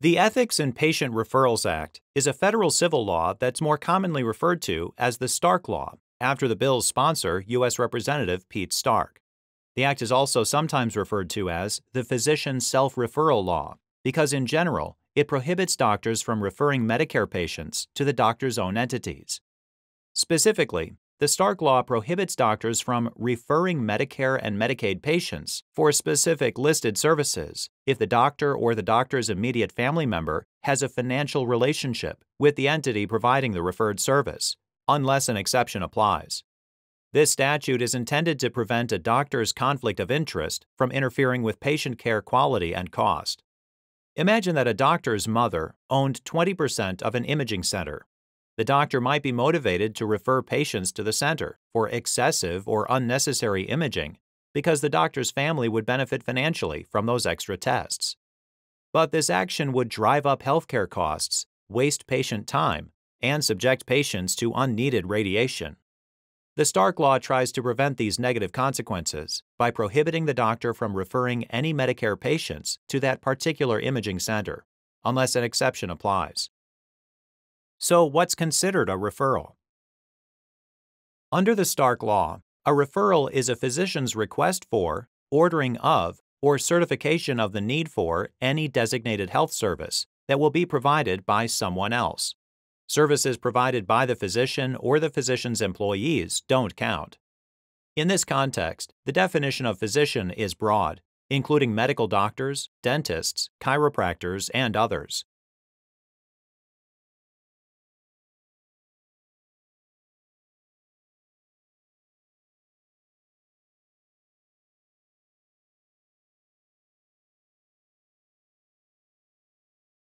The Ethics in Patient Referrals Act is a federal civil law that's more commonly referred to as the Stark Law, after the bill's sponsor, U.S. Representative Pete Stark. The act is also sometimes referred to as the Physician Self Referral Law because, in general, it prohibits doctors from referring Medicare patients to the doctor's own entities. Specifically, the Stark Law prohibits doctors from referring Medicare and Medicaid patients for specific listed services if the doctor or the doctor's immediate family member has a financial relationship with the entity providing the referred service, unless an exception applies. This statute is intended to prevent a doctor's conflict of interest from interfering with patient care quality and cost. Imagine that a doctor's mother owned 20% of an imaging center the doctor might be motivated to refer patients to the center for excessive or unnecessary imaging because the doctor's family would benefit financially from those extra tests. But this action would drive up healthcare costs, waste patient time, and subject patients to unneeded radiation. The Stark Law tries to prevent these negative consequences by prohibiting the doctor from referring any Medicare patients to that particular imaging center, unless an exception applies. So, what's considered a referral? Under the Stark Law, a referral is a physician's request for, ordering of, or certification of the need for any designated health service that will be provided by someone else. Services provided by the physician or the physician's employees don't count. In this context, the definition of physician is broad, including medical doctors, dentists, chiropractors, and others.